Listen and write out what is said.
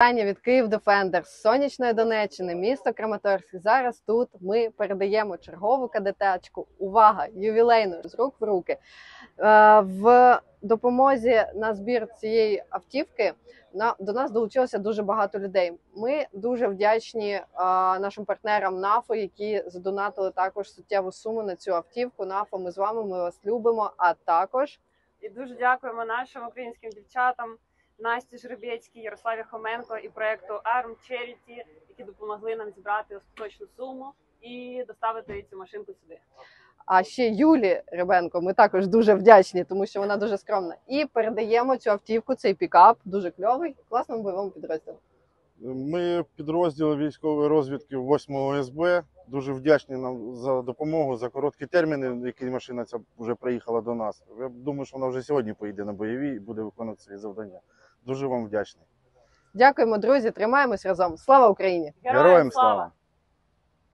Вітання від Київ Defender з сонячної Донеччини, місто Краматорськ. Зараз тут ми передаємо чергову кадетачку. Увага! Ювілейну з рук в руки. Е, В допомозі на збір цієї автівки до нас долучилося дуже багато людей. Ми дуже вдячні е, нашим партнерам НАФО, які задонатили також суттєву суму на цю автівку. НАФО, ми з вами, ми вас любимо. А також І дуже дякуємо нашим українським дівчатам Насті Жребецькій, Ярославі Хоменко і проекту Arm Charity, які допомогли нам зібрати остаточну суму і доставити цю машинку сюди. А ще Юлі Рибенко, ми також дуже вдячні, тому що вона дуже скромна. І передаємо цю автівку, цей пікап, дуже кльовий, класному бойовому підрозділу. Ми підрозділ військової розвідки 8 СБ. Дуже вдячні нам за допомогу за короткі терміни, які машина ця вже приїхала до нас. Я думаю, що вона вже сьогодні поїде на бойові і буде виконувати свої завдання. Дуже вам вдячний. Дякуємо, друзі. Тримаємось разом. Слава Україні! Героям слава!